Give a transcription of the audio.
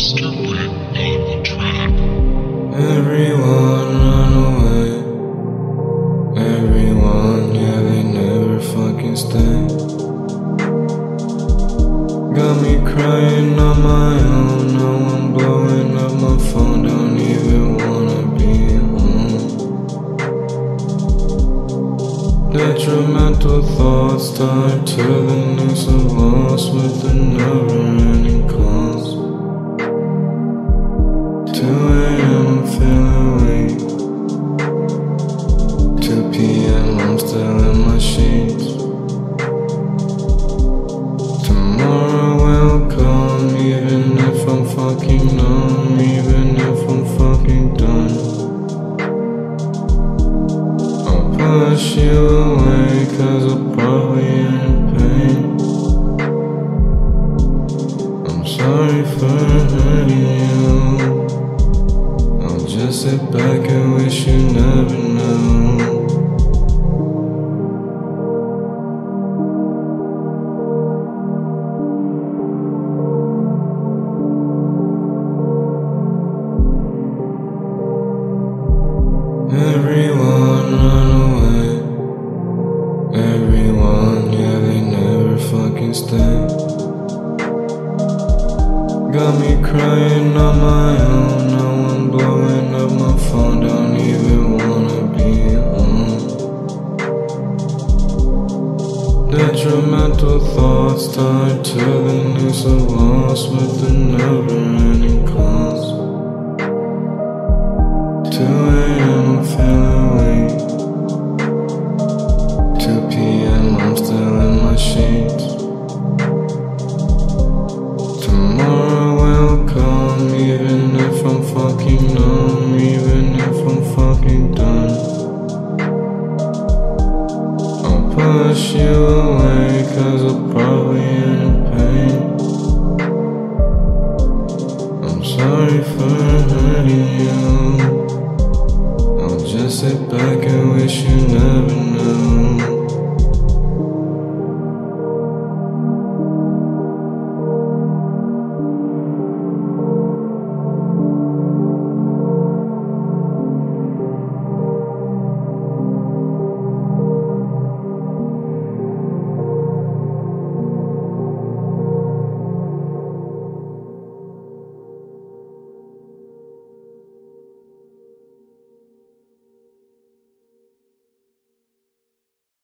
name the track. Everyone run away. Everyone, yeah, they never fucking stay. Got me crying on my own. Now I'm blowing up my phone. Don't even wanna be home. Detrimental thoughts tied to the noose of loss with the never you away, cause I'm probably in pain. I'm sorry for hurting you. I'll just sit back and wish you never knew. Everyone Got me crying on my own. Now I'm blowing up my phone. Don't even wanna be home. Detrimental thoughts tied to the noose of loss with the never away, cause I'm probably in pain. I'm sorry for hurting you. I'll just sit back and wish you never